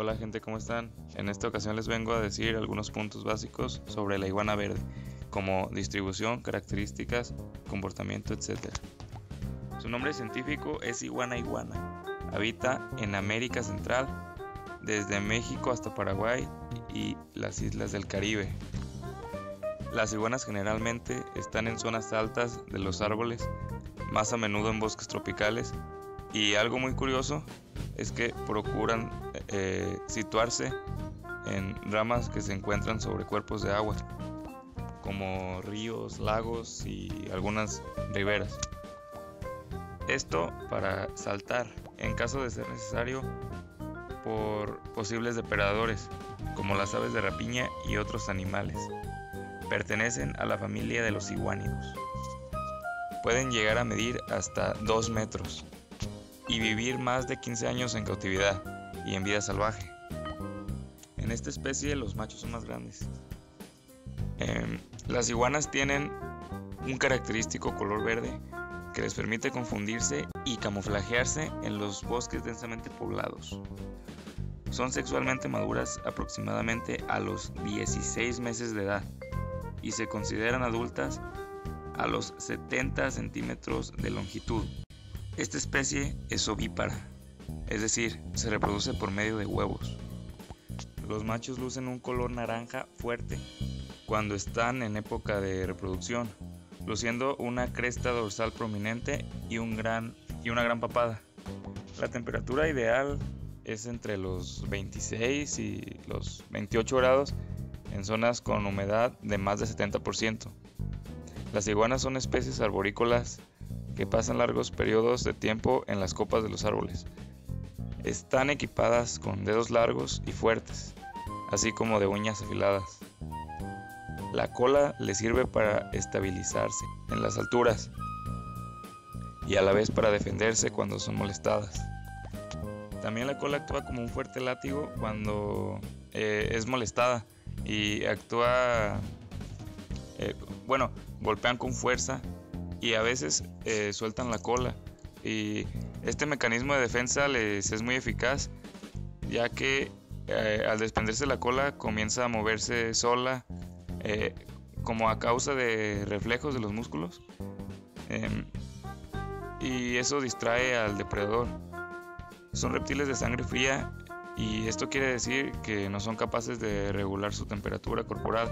Hola gente, ¿cómo están? En esta ocasión les vengo a decir algunos puntos básicos sobre la iguana verde, como distribución, características, comportamiento, etc. Su nombre científico es iguana iguana. Habita en América Central, desde México hasta Paraguay y las islas del Caribe. Las iguanas generalmente están en zonas altas de los árboles, más a menudo en bosques tropicales, y algo muy curioso es que procuran eh, situarse en ramas que se encuentran sobre cuerpos de agua, como ríos, lagos y algunas riberas. Esto para saltar, en caso de ser necesario, por posibles depredadores, como las aves de rapiña y otros animales. Pertenecen a la familia de los iguánidos. Pueden llegar a medir hasta 2 metros y vivir más de 15 años en cautividad y en vida salvaje. En esta especie los machos son más grandes. Em, las iguanas tienen un característico color verde que les permite confundirse y camuflajearse en los bosques densamente poblados. Son sexualmente maduras aproximadamente a los 16 meses de edad y se consideran adultas a los 70 centímetros de longitud. Esta especie es ovípara, es decir, se reproduce por medio de huevos. Los machos lucen un color naranja fuerte cuando están en época de reproducción, luciendo una cresta dorsal prominente y, un gran, y una gran papada. La temperatura ideal es entre los 26 y los 28 grados en zonas con humedad de más de 70%. Las iguanas son especies arborícolas que pasan largos periodos de tiempo en las copas de los árboles. Están equipadas con dedos largos y fuertes, así como de uñas afiladas. La cola les sirve para estabilizarse en las alturas y a la vez para defenderse cuando son molestadas. También la cola actúa como un fuerte látigo cuando eh, es molestada y actúa, eh, bueno, golpean con fuerza y a veces eh, sueltan la cola. Y este mecanismo de defensa les es muy eficaz ya que eh, al desprenderse la cola comienza a moverse sola eh, como a causa de reflejos de los músculos em, y eso distrae al depredador. Son reptiles de sangre fría y esto quiere decir que no son capaces de regular su temperatura corporal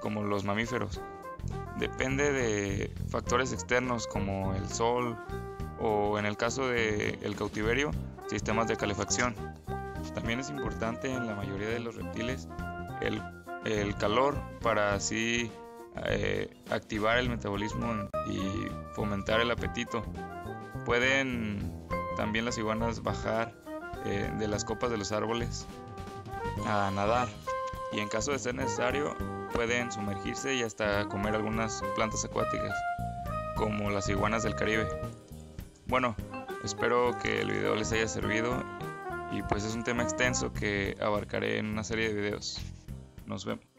como los mamíferos depende de factores externos como el sol o en el caso del cautiverio, sistemas de calefacción. También es importante en la mayoría de los reptiles el, calor para así eh, activar el metabolismo y fomentar el apetito. Pueden también las iguanas bajar eh, de las copas de los árboles a nadar y en caso de ser necesario pueden sumergirse y hasta comer algunas plantas acuáticas, como las iguanas del Caribe. Bueno, espero que el video les haya servido y pues es un tema extenso que abarcaré en una serie de videos. Nos vemos.